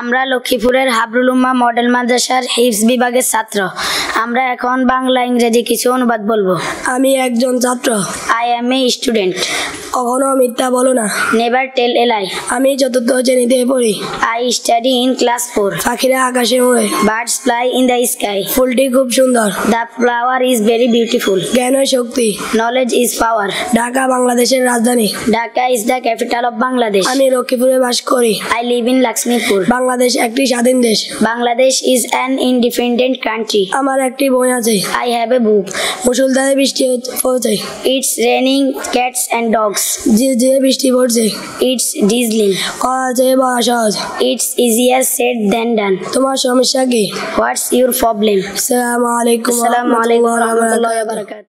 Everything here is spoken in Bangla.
আমরা লক্ষ্মীপুরের হাবরুল উম্মাহ মডেল মাদ্রাসার হিফজ বিভাগের ছাত্র। আমরা এখন বাংলা ইংরেজি কিছু অনুবাদ বলব। আমি একজন ছাত্র। আই এম এ স্টুডেন্ট কখনো মিথ্যা বলো না। নেভার টেল এ লাই আমি চতুর্থ শ্রেণীতে পড়ি। I study in class four পাখিরা আকাশে ওড়ে। Birds fly in the sky ফুলটি খুব সুন্দর। The flower is very beautiful জ্ঞান শক্তি। নলেজ ইজ পাওয়ার ঢাকা বাংলাদেশের রাজধানী। Dhaka is the capital of Bangladesh আমি লক্ষ্মীপুরে বাস করি। আই লিভ ইন বাংলাদেশ একটি স্বাধীন দেশ Bangladesh is an independent country আমার একটি বই আছে I have a book. মুসুলধারে বৃষ্টি পড়ছে It's raining cats and dogs. যে যে বৃষ্টি পড়ছে It's drizzling. আছে বা সহজ It's easier said than done. তোমার সমস্যা কি What's your problem? আসসালামু আলাইকুম Assalamu alaikum ওয়া রাহমাতুল্লাহি ওয়া বারাকাতুহু। wabarakatuh.